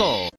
Chicago.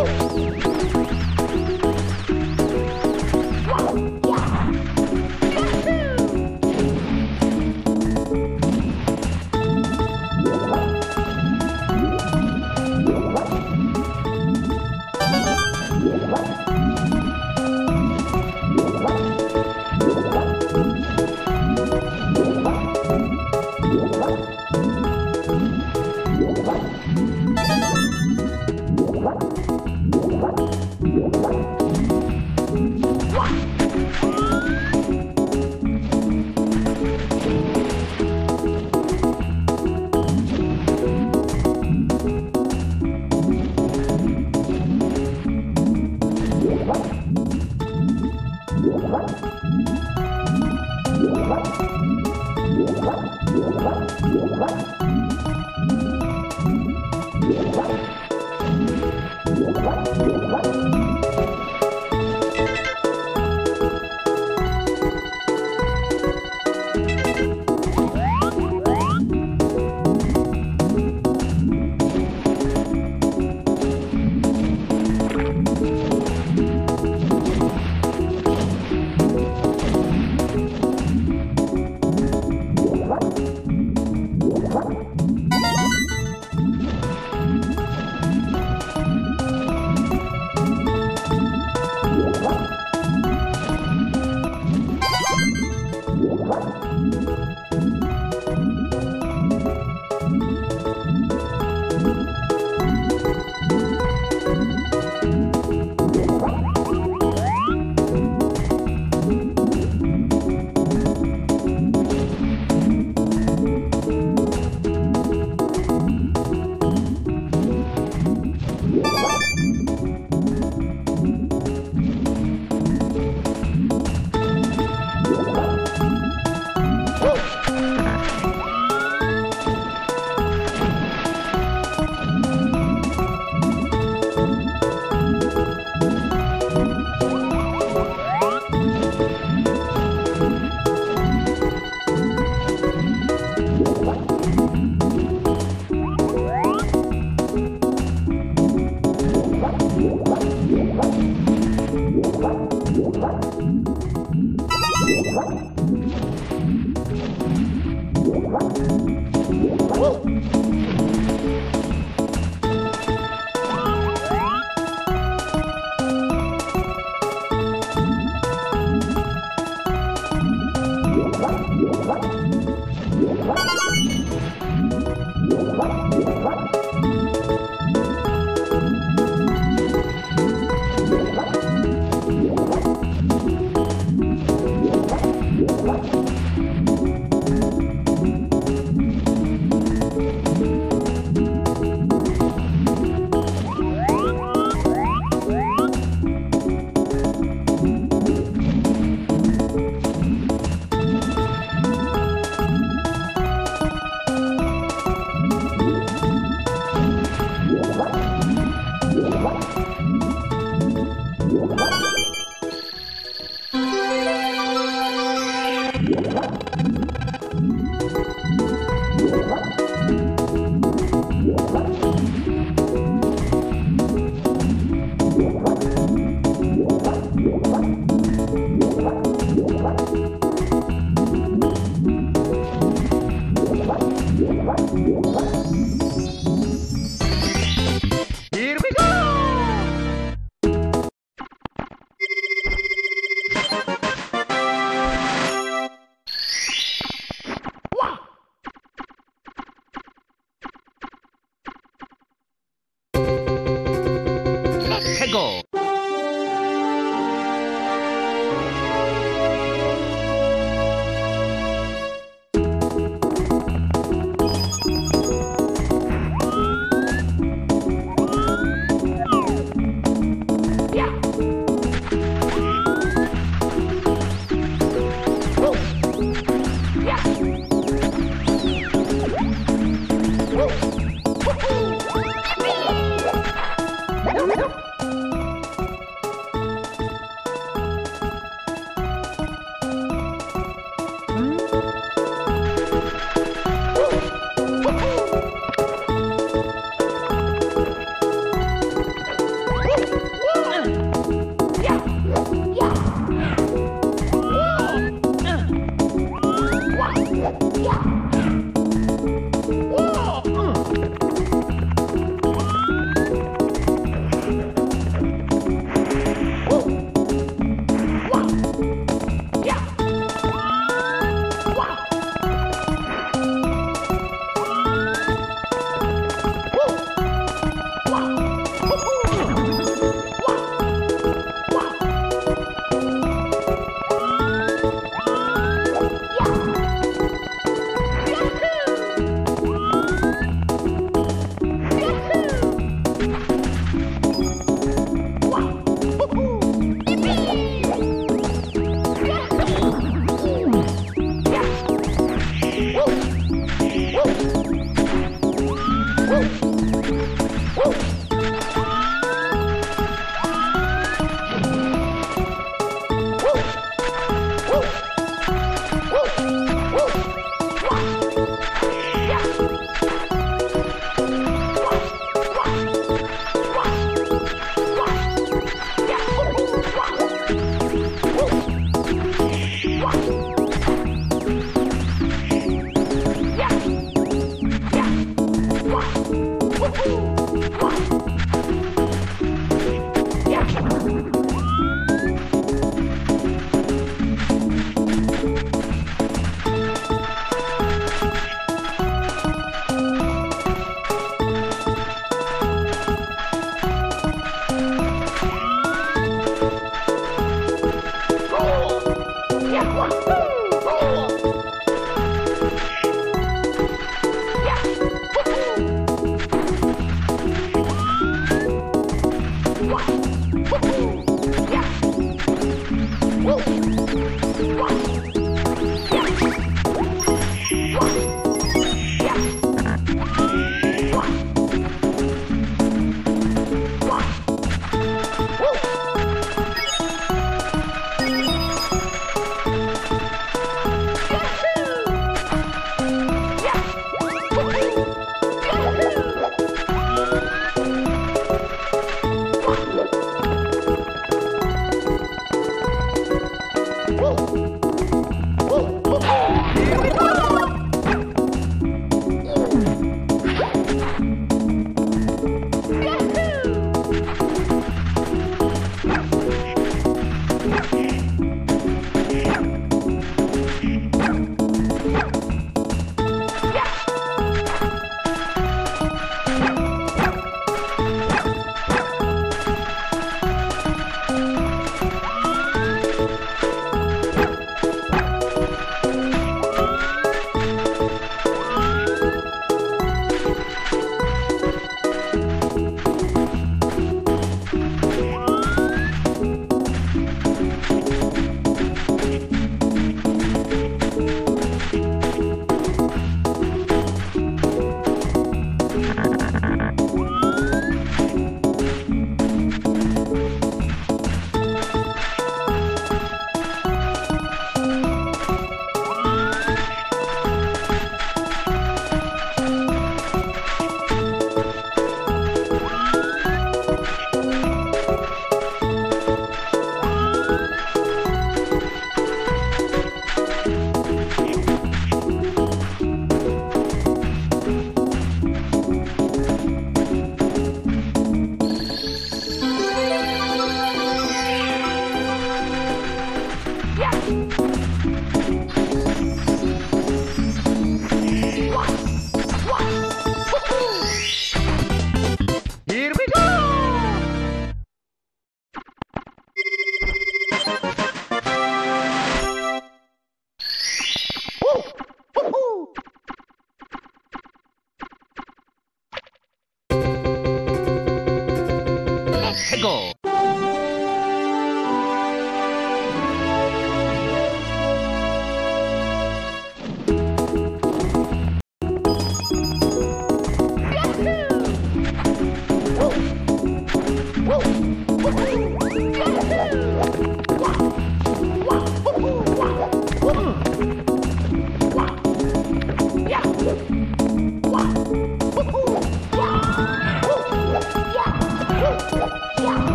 Woo!